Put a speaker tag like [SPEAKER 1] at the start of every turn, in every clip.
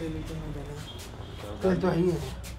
[SPEAKER 1] Ele tem mais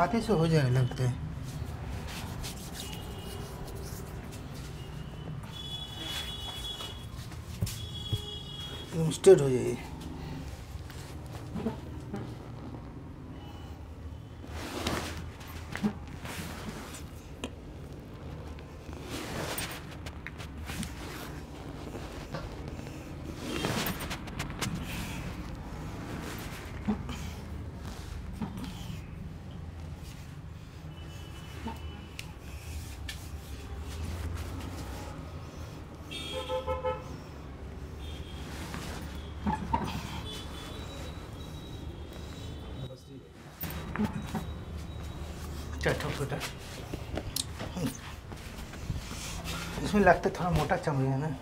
[SPEAKER 1] हाथे से हो जाने लगते हैं। इंस्टेड हो जाइए चल होता छोटा इसमें लगता है थोड़ा मोटा चमड़ी है ना।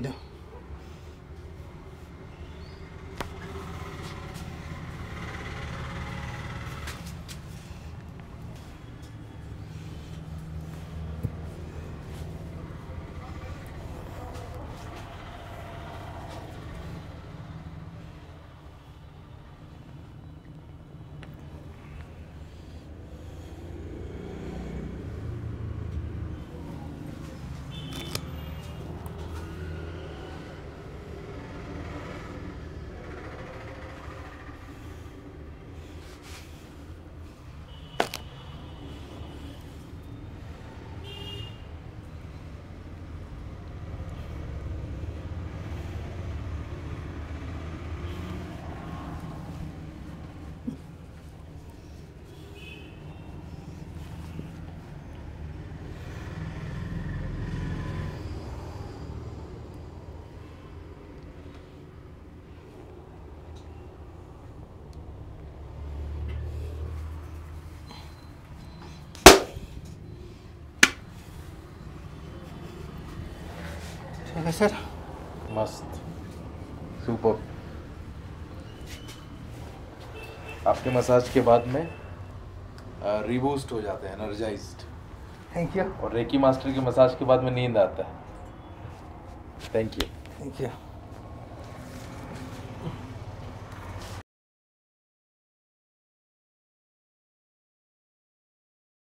[SPEAKER 1] dito. सर
[SPEAKER 2] मस्त सुपर आपके मसाज के बाद में रिबूस्ट हो जाते हैं एनर्जाइज्ड
[SPEAKER 1] थैंक यू
[SPEAKER 2] और रेकी मास्टर के मसाज के बाद में नींद आता है। Thank you
[SPEAKER 1] thank you